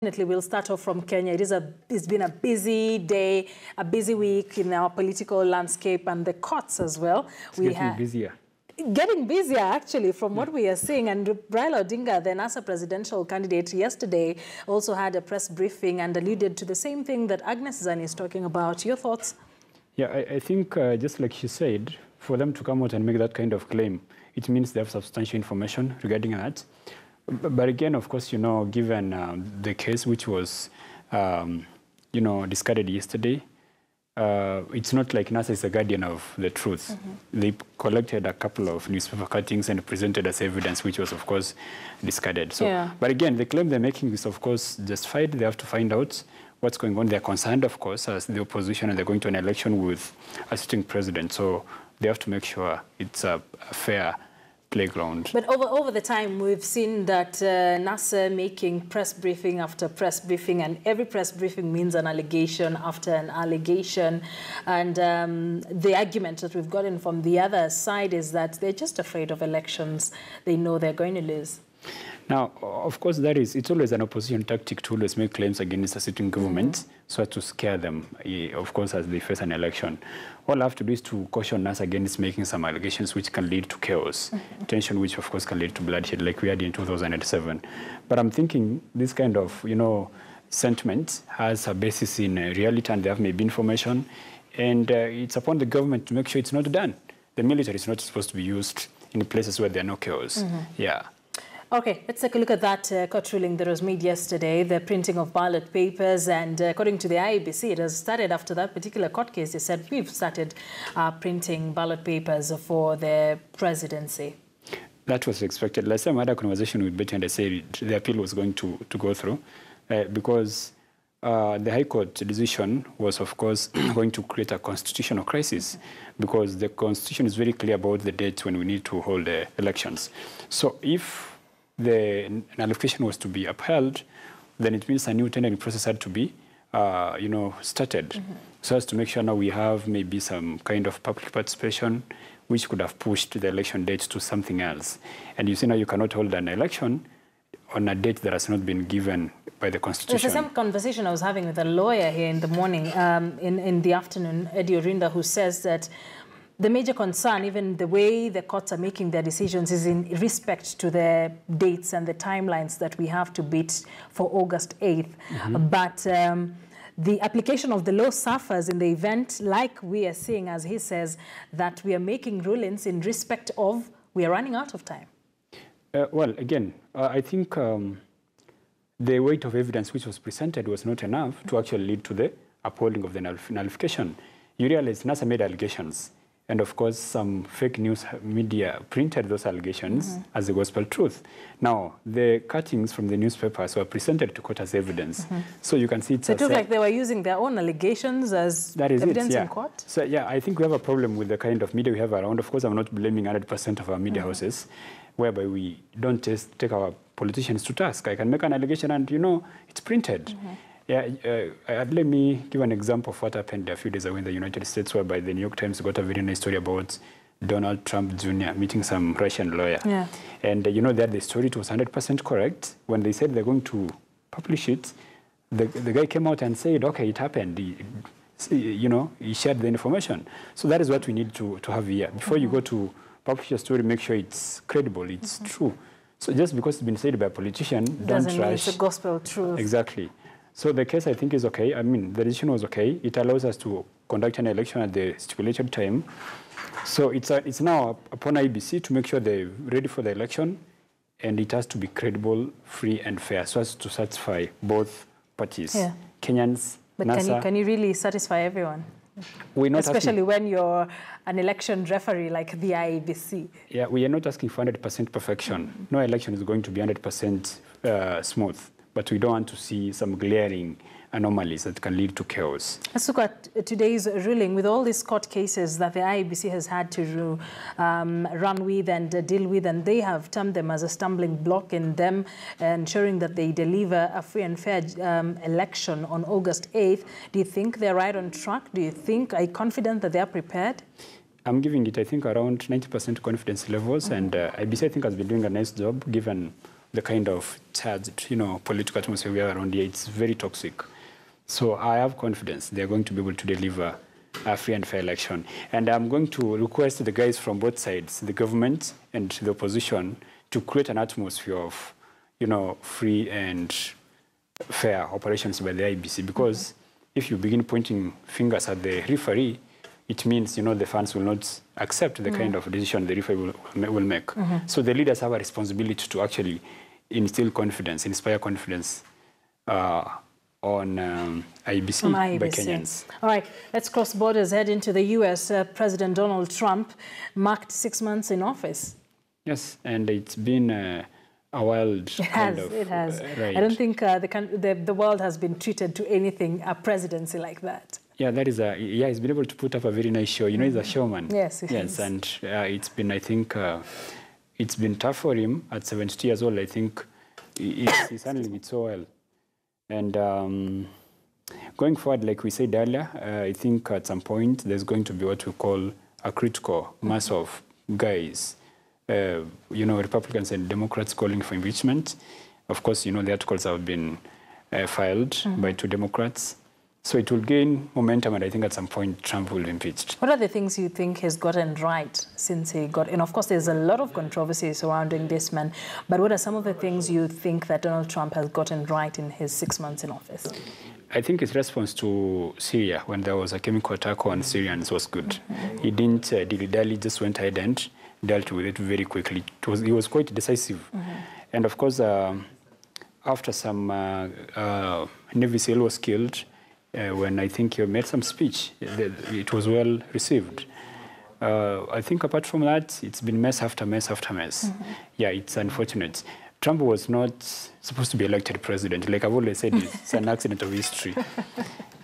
Definitely, we'll start off from Kenya. It is a, it's been a busy day, a busy week in our political landscape and the courts as well. It's we getting busier. Getting busier, actually, from what we are seeing. And Raila Odinga, the NASA presidential candidate, yesterday also had a press briefing and alluded to the same thing that Agnes Zani is talking about. Your thoughts? Yeah, I, I think, uh, just like she said, for them to come out and make that kind of claim, it means they have substantial information regarding that. But again, of course, you know, given um, the case which was, um, you know, discarded yesterday, uh, it's not like NASA is a guardian of the truth. Mm -hmm. They collected a couple of newspaper cuttings and presented as evidence, which was, of course, discarded. So, yeah. But again, the claim they're making is, of course, justified. They have to find out what's going on. They're concerned, of course, as the opposition, and they're going to an election with a sitting president. So they have to make sure it's a, a fair playground. But over, over the time, we've seen that uh, NASA making press briefing after press briefing, and every press briefing means an allegation after an allegation. And um, the argument that we've gotten from the other side is that they're just afraid of elections. They know they're going to lose. Now, of course, that is, it's always an opposition tactic to always make claims against a sitting government mm -hmm. so as to scare them, of course, as they face an election. All I have to do is to caution us against making some allegations which can lead to chaos, mm -hmm. tension which, of course, can lead to bloodshed, like we had in 2007. But I'm thinking this kind of, you know, sentiment has a basis in reality and there have maybe information. And uh, it's upon the government to make sure it's not done. The military is not supposed to be used in places where there are no chaos. Mm -hmm. Yeah. Okay, let's take a look at that uh, court ruling that was made yesterday, the printing of ballot papers. And uh, according to the IEBC, it has started after that particular court case. They said we've started uh, printing ballot papers for the presidency. That was expected. Last time I had a conversation with Betty and I said the appeal was going to, to go through uh, because uh, the High Court decision was, of course, going to create a constitutional crisis mm -hmm. because the Constitution is very clear about the dates when we need to hold the elections. So if the allocation was to be upheld, then it means a new tendering process had to be, uh, you know, started, mm -hmm. so as to make sure now we have maybe some kind of public participation, which could have pushed the election date to something else. And you see now you cannot hold an election on a date that has not been given by the Constitution. It's the same conversation I was having with a lawyer here in the morning, um, in, in the afternoon, Eddie Orinda, who says that the major concern, even the way the courts are making their decisions, is in respect to the dates and the timelines that we have to beat for August 8th. Mm -hmm. But um, the application of the law suffers in the event, like we are seeing, as he says, that we are making rulings in respect of we are running out of time. Uh, well, again, uh, I think um, the weight of evidence which was presented was not enough to actually lead to the upholding of the nullification. You realize NASA made allegations and of course, some fake news media printed those allegations mm -hmm. as the gospel truth. Now, the cuttings from the newspapers were presented to court as evidence. Mm -hmm. So you can see it's so it looked like they were using their own allegations as that is evidence it, yeah. in court? So yeah, I think we have a problem with the kind of media we have around. Of course, I'm not blaming 100% of our media mm -hmm. houses, whereby we don't just take our politicians to task. I can make an allegation and, you know, it's printed. Yeah, uh, let me give an example of what happened a few days ago in the United States, whereby the New York Times got a very nice story about Donald Trump Jr. meeting some Russian lawyer. Yeah. And uh, you know that the story was 100% correct. When they said they're going to publish it, the, the guy came out and said, okay, it happened. He, you know, he shared the information. So that is what we need to, to have here. Before mm -hmm. you go to publish a story, make sure it's credible, it's mm -hmm. true. So just because it's been said by a politician, Doesn't don't rush. Mean it's a gospel truth. Exactly. So the case, I think, is okay. I mean, the decision was okay. It allows us to conduct an election at the stipulated time. So it's, a, it's now upon IEBC to make sure they're ready for the election, and it has to be credible, free, and fair, so as to satisfy both parties, yeah. Kenyans, But NASA. can you, can you really satisfy everyone? We're not Especially asking, when you're an election referee like the IEBC. Yeah, we are not asking for 100% perfection. Mm -hmm. No election is going to be 100% uh, smooth but we don't want to see some glaring anomalies that can lead to chaos. Let's look at today's ruling. With all these court cases that the IEBC has had to um, run with and uh, deal with, and they have termed them as a stumbling block in them ensuring that they deliver a free and fair um, election on August 8th. Do you think they're right on track? Do you think, are you confident that they're prepared? I'm giving it, I think, around 90% confidence levels, mm -hmm. and uh, IBC, I think, has been doing a nice job given the kind of charged, you know, political atmosphere we have around here. It's very toxic. So I have confidence they're going to be able to deliver a free and fair election. And I'm going to request the guys from both sides, the government and the opposition, to create an atmosphere of, you know, free and fair operations by the IBC. Because if you begin pointing fingers at the referee, it means you know the fans will not accept the mm. kind of decision the referee will, will make. Mm -hmm. So the leaders have a responsibility to actually instill confidence, inspire confidence uh, on um, IBC, on IBC by Kenyans. All right, let's cross borders, head into the U.S. Uh, President Donald Trump marked six months in office. Yes, and it's been uh, a wild it has, of, It has. Uh, I don't think uh, the, the, the world has been treated to anything, a presidency like that. Yeah, that is a, yeah, he's been able to put up a very nice show. You know, he's a mm-hmm. showman. Yes, Yes, and uh, it's been, I think, uh, it's been tough for him at 70 years old. I think he's handling it so well. And um, going forward, like we said earlier, uh, I think at some point there's going to be what we call a critical mass of guys, uh, you know, Republicans and Democrats calling for impeachment. Of course, you know, the articles have been uh, filed mm -hmm. by two Democrats. So it will gain momentum, and I think at some point Trump will be impeached. What are the things you think he's gotten right since he got in? Of course, there's a lot of controversy surrounding this man, but what are some of the things you think that Donald Trump has gotten right in his six months in office? I think his response to Syria when there was a chemical attack on Syrians was good. Mm -hmm. He didn't uh, dilly-dally, just went ahead and dealt with it very quickly. It was, he was quite decisive. Mm -hmm. And of course, uh, after some uh, uh Navy SEAL was killed, uh, when I think you made some speech, it was well received. Uh, I think apart from that, it's been mess after mess after mess. Mm -hmm. Yeah, it's unfortunate. Trump was not supposed to be elected president. Like I've always said, it's an accident of history.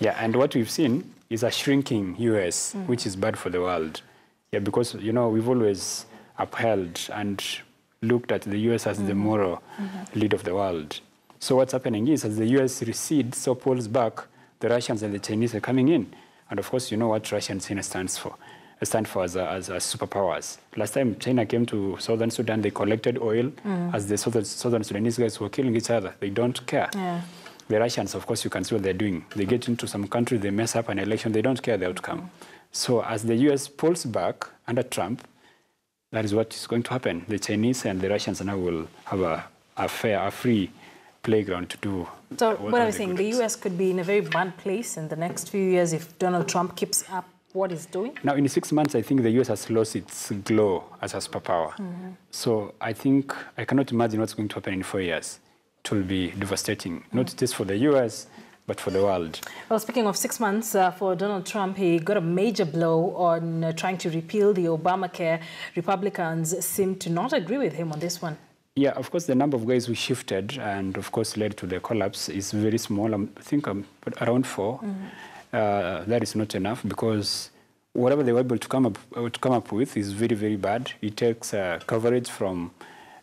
Yeah, and what we've seen is a shrinking U.S., mm -hmm. which is bad for the world. Yeah, because, you know, we've always upheld and looked at the U.S. as mm -hmm. the mm-hmm. moral mm-hmm. lead of the world. So what's happening is as the U.S. recedes, so pulls back, the Russians and the Chinese are coming in. And of course, you know what Russia and China stands for. Stand for as, a, as a superpowers. Last time China came to southern Sudan, they collected oil mm. as the southern, southern Sudanese guys were killing each other. They don't care. Yeah. The Russians, of course, you can see what they're doing. They get into some country, they mess up an election, they don't care the outcome. Mm. So as the US pulls back under Trump, that is what is going to happen. The Chinese and the Russians now will have a, a fair, a free playground to do. So what, what I was saying, the US could be in a very bad place in the next few years if Donald Trump keeps up what he's doing? Now, in six months, I think the US has lost its glow as a superpower. Mm -hmm. So I think I cannot imagine what's going to happen in four years. It will be devastating, mm -hmm. not just for the US, but for the world. Well, speaking of six months uh, for Donald Trump, he got a major blow on uh, trying to repeal the Obamacare. Republicans seem to not agree with him on this one. Yeah, of course, the number of guys who shifted and, of course, led to the collapse is very small. I think um, around 4 mm uh, that is not enough because whatever they were able to come up, uh, to come up with is very, very bad. It takes uh, coverage from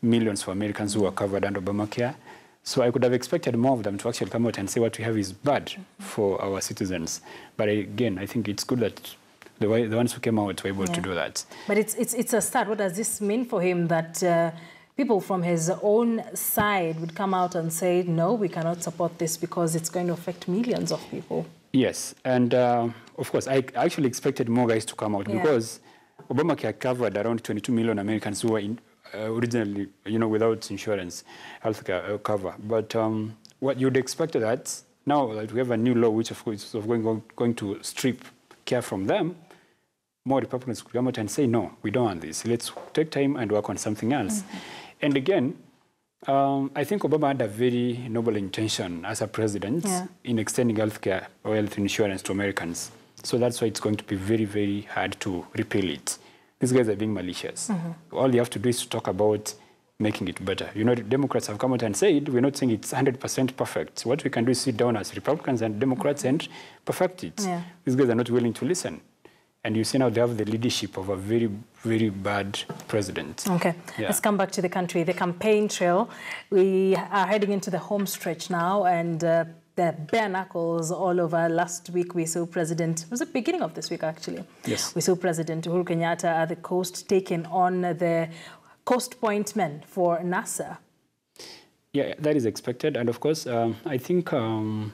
millions of Americans who are covered under Obamacare. So I could have expected more of them to actually come out and say what we have is bad mm -hmm. for our citizens. But again, I think it's good that the, way, the ones who came out were able yeah. to do that. But it's, it's, it's a start. What does this mean for him that uh, people from his own side would come out and say, no, we cannot support this because it's going to affect millions of people. Yes, and uh, of course, I actually expected more guys to come out yeah. because Obamacare covered around 22 million Americans who were in, uh, originally, you know, without insurance, health care, uh, cover. But um, what you'd expect that now that we have a new law which of course is going, going to strip care from them, more Republicans could come out and say, no, we don't want this. Let's take time and work on something else. Mm -hmm. And again, um, I think Obama had a very noble intention as a president yeah. in extending healthcare or health insurance to Americans. So that's why it's going to be very, very hard to repeal it. These guys are being malicious. Mm -hmm. All you have to do is to talk about making it better. You know, Democrats have come out and said, we're not saying it's 100% perfect. What we can do is sit down as Republicans and Democrats and perfect it. Yeah. These guys are not willing to listen. And you see now they have the leadership of a very, very bad president. Okay, yeah. let's come back to the country. The campaign trail, we are heading into the home stretch now and uh, the bare knuckles all over. Last week we saw President, it was the beginning of this week actually. Yes. We saw President Uhuru Kenyatta at the coast taking on the Coast Point men for NASA. Yeah, that is expected. And of course, um, I think um,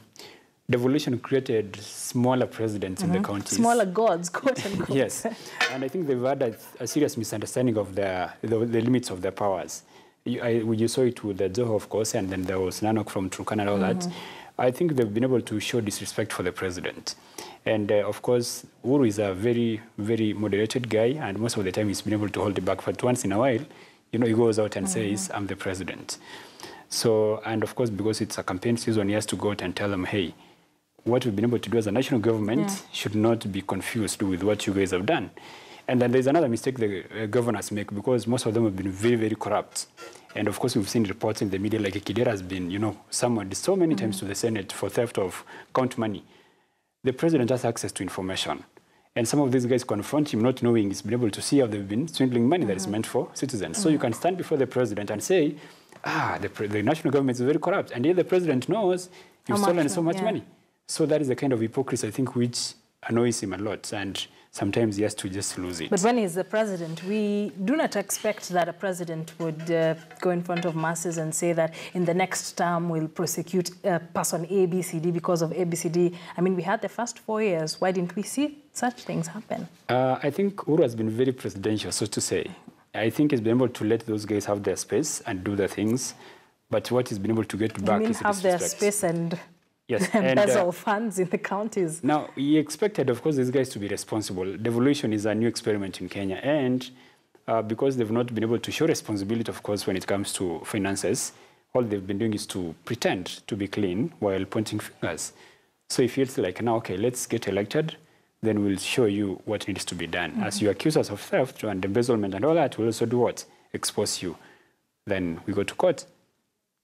devolution created smaller presidents in the mm-hmm. counties. Smaller gods, quote unquote. yes. And I think they've had a, a serious misunderstanding of their, the, the limits of their powers. You, I, you saw it with the Joho, of course, and then there was Nanok from Turkana and all that. Mm-hmm. I think they've been able to show disrespect for the president. And uh, of course, Uhuru is a very, very moderated guy, and most of the time he's been able to hold it back. But once in a while, you know, he goes out and mm-hmm. says, I'm the president. So, and of course, because it's a campaign season, he has to go out and tell them, hey, what we've been able to do as a national government Yeah. should not be confused with what you guys have done. And then there's another mistake the uh, governors make because most of them have been very, very corrupt. And of course, we've seen reports in the media like Kidero has been, you know, summoned so many times to the Senate for theft of count money. The president has access to information. And some of these guys confront him not knowing he's been able to see how they've been swindling money that is meant for citizens. So you can stand before the president and say, ah, the, the national government is very corrupt. And yet the president knows you've stolen so much yeah. money. So that is the kind of hypocrisy, I think, which annoys him a lot. And sometimes he has to just lose it. But when he's the president, we do not expect that a president would uh, go in front of masses and say that in the next term we'll prosecute uh, person A, B, C, D because of A, B, C, D. I mean, we had the first four years. Why didn't we see such things happen? Uh, I think Uhuru has been very presidential, so to say. I think he's been able to let those guys have their space and do their things. But what he's been able to get back mean, is have their space and Yes, and, embezzle uh, funds in the counties. Now, he expected, of course, these guys to be responsible. Devolution is a new experiment in Kenya. And uh, because they've not been able to show responsibility, of course, when it comes to finances, all they've been doing is to pretend to be clean while pointing fingers. So he feels like, now, okay, let's get elected, then we'll show you what needs to be done. As you accuse us of theft and embezzlement and all that, we'll also do what? Expose you. Then we go to court.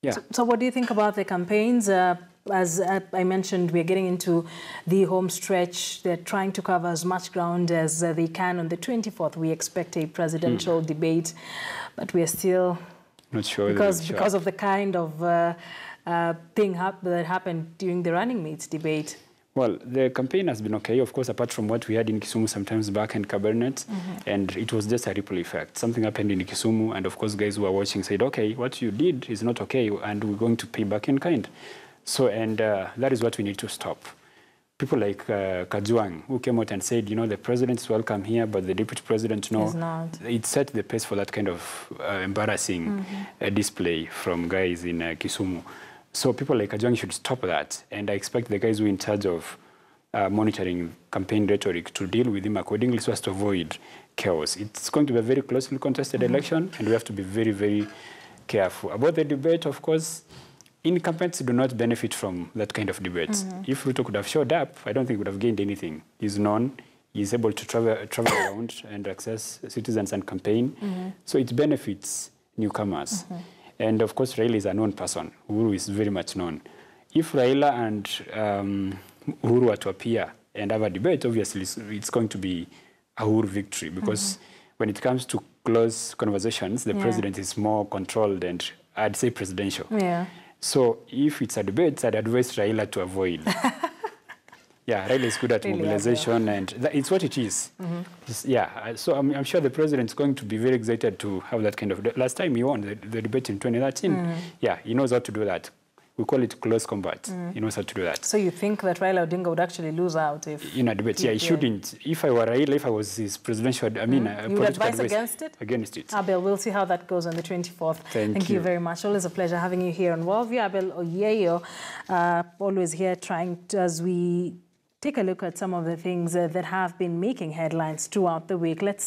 Yeah. So, what do you think about the campaigns? Uh, as uh, I mentioned, we're getting into the home stretch. They're trying to cover as much ground as uh, they can. On the 24th, we expect a presidential Hmm. debate, but we're still not sure. because because of the kind of uh, uh, thing hap- that happened during the running mates debate. Well, the campaign has been okay, of course, apart from what we had in Kisumu sometimes back in Kabarnet, and it was just a ripple effect. Something happened in Kisumu, and of course, guys who were watching said, okay, what you did is not okay, and we're going to pay back in kind. So, and uh, that is what we need to stop. People like uh, Kajwang, who came out and said, you know, the president's welcome here, but the deputy president, no. Is not. It set the pace for that kind of uh, embarrassing uh, display from guys in uh, Kisumu. So people like Kajwang should stop that. And I expect the guys who are in charge of uh, monitoring campaign rhetoric to deal with him accordingly so as to avoid chaos. It's going to be a very closely contested election, and we have to be very, very careful. About the debate, of course, incumbents do not benefit from that kind of debate. Mm-hmm. If Ruto could have showed up, I don't think he would have gained anything. He's known, he's able to travel, travel around and access citizens and campaign. Mm-hmm. So it benefits newcomers. Mm-hmm. And of course, Raila is a known person. Uhuru is very much known. If Raila and um, Uhuru were to appear and have a debate, obviously it's, it's going to be a Uhuru victory because when it comes to close conversations, the Yeah. president is more controlled and I'd say presidential. Yeah. So if it's a debate, I'd advise Raila to avoid. yeah, Raila is good at Really, mobilization, and it's what it is. Mm-hmm. It's- yeah, so I'm, I'm sure the president's going to be very excited to have that kind of. Last time he won the, the debate in 2013, mm. yeah, he knows how to do that. We call it close combat. He knows how to do that. So you think that Raila Odinga would actually lose out if In a debate, yeah, he shouldn't. If I were Raila, if I was his presidential, I mean, uh, You would advise advice- against it? Against it. Abel, we'll see how that goes on the 24th. Thank you. you. very much. Always a pleasure having you here on Worldview. Abel Oyeyo, uh, always here trying to, as we take a look at some of the things uh, that have been making headlines throughout the week. Let's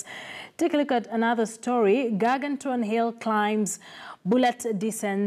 take a look at another story. Gargantuan Hill climbs, bullet descents.